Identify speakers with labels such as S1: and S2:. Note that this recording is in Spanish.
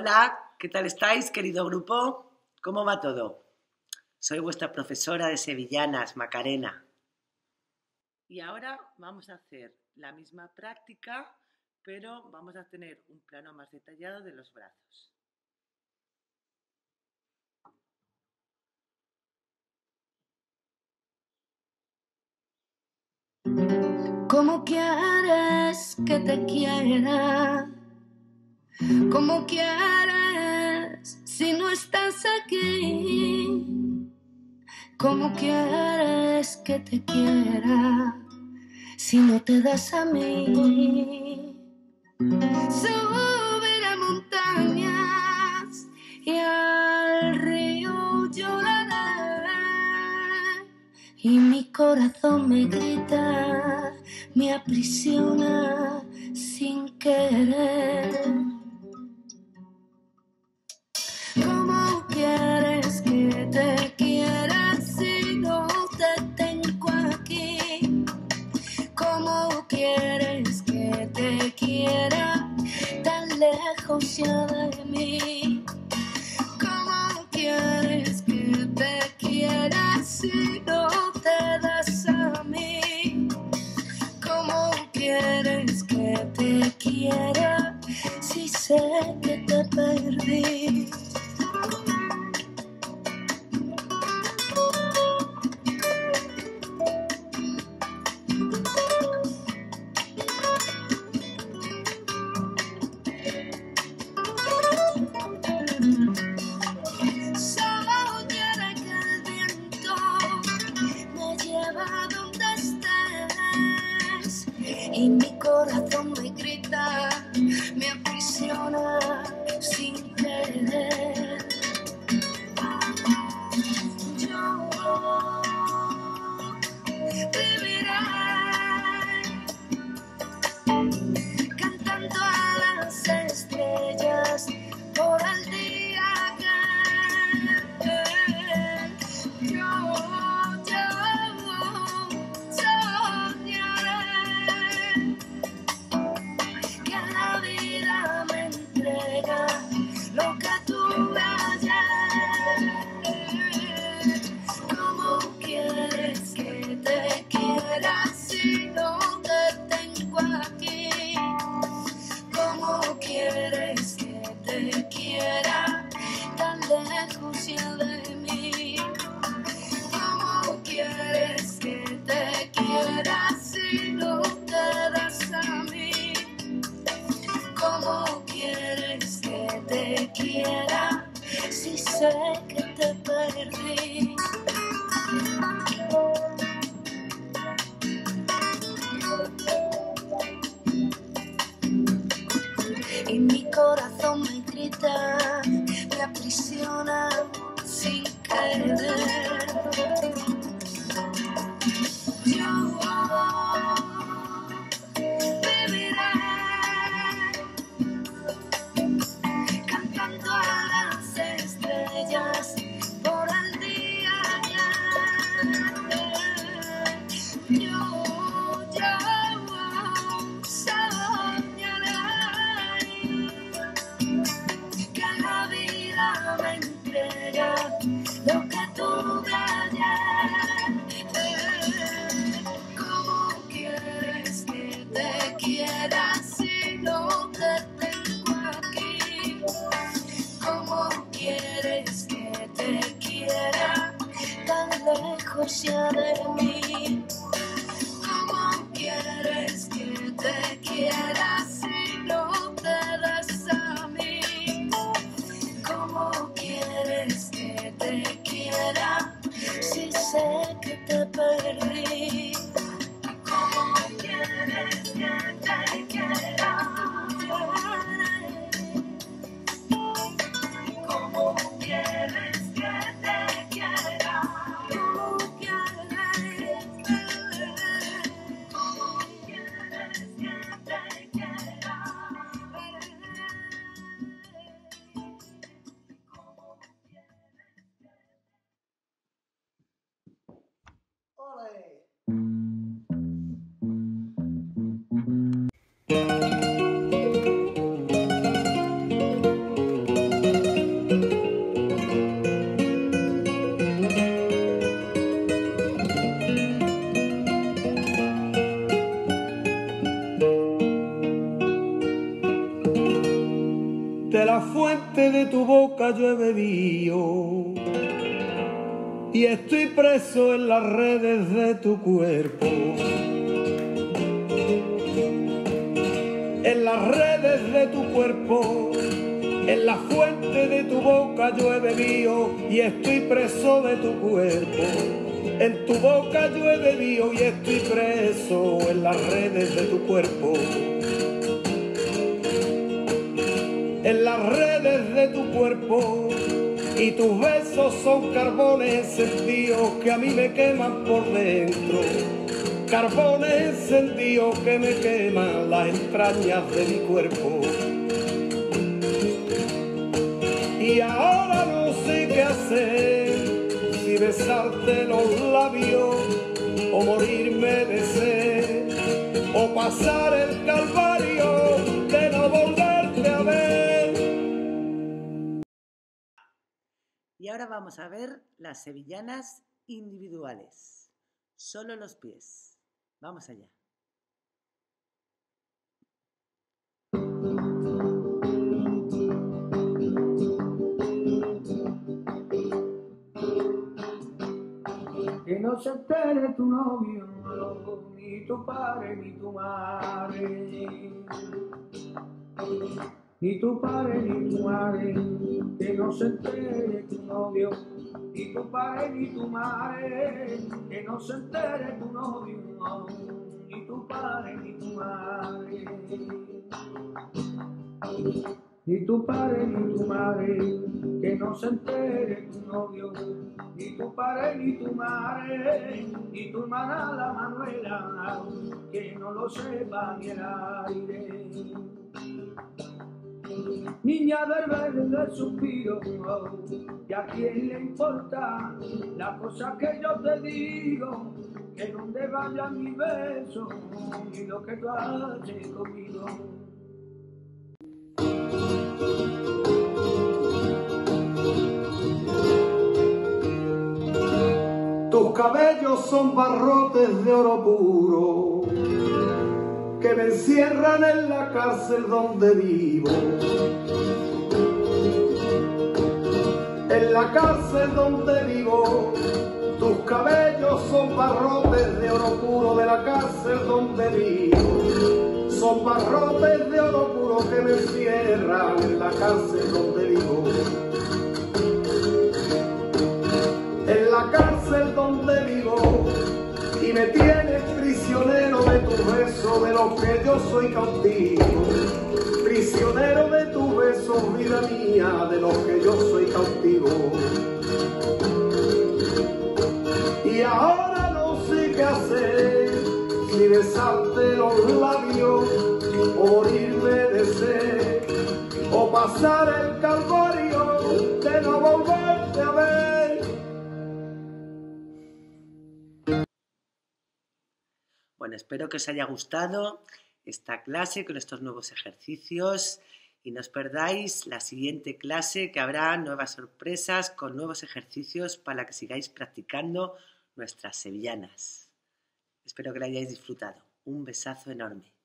S1: Hola, ¿qué tal estáis, querido grupo? ¿Cómo va todo? Soy vuestra profesora de Sevillanas, Macarena. Y ahora vamos a hacer la misma práctica, pero vamos a tener un plano más detallado de los brazos.
S2: ¿Cómo quieres que te quiera? como quieras si no estás aquí. Como quieres que te quiera si no te das a mí. Subir a montañas y al río lloraré y mi corazón me grita, me aprisiona sin querer. lejos ya de mí. ¿Cómo quieres que te quiera si sé que te perdí? Yo y
S3: estoy preso en las redes de tu cuerpo. En las redes de tu cuerpo, en la fuente de tu boca yo he y estoy preso de tu cuerpo. En tu boca yo he y estoy preso en las redes de tu cuerpo. En las redes de tu cuerpo y tus besos son carbones encendidos que a mí me queman por dentro. Carbones encendidos que me queman las entrañas de mi cuerpo. Y ahora no sé qué hacer besarte los labios o morirme de sed o pasar el calvario
S1: vamos a ver las sevillanas individuales, solo los pies. Vamos allá.
S3: que no se entere tu novio, ni tu padre, ni tu madre. Ni tu padre, ni tu madre, que no se entere tu novio, ni tu padre, ni tu madre, que no se entere tu novio, ni tu padre, ni tu madre ni tu padre ni tu madre, que no se entere tu novio, ni tu padre ni tu madre, ni tu hermana la Manuela, que no lo sepa ni el aire. Niña del verde suspiro, ¿y a quién le importa la cosa que yo te digo? Que donde vaya mi beso, y lo que tú haces conmigo. Tus cabellos son barrotes de oro puro que me encierran en la cárcel donde vivo. En la cárcel donde vivo, tus cabellos son barrotes de oro puro de la cárcel donde vivo. Son barrotes de oro puro que me encierran en la cárcel donde vivo. En la cárcel donde vivo y me tu beso, de lo que yo soy cautivo. Prisionero de tu beso, vida mía, de lo que yo soy cautivo. Y ahora no sé qué hacer, si besarte los labios, o morirme de sed, o pasar el calvario
S1: Espero que os haya gustado esta clase con estos nuevos ejercicios y no os perdáis la siguiente clase que habrá nuevas sorpresas con nuevos ejercicios para que sigáis practicando nuestras sevillanas. Espero que la hayáis disfrutado. Un besazo enorme.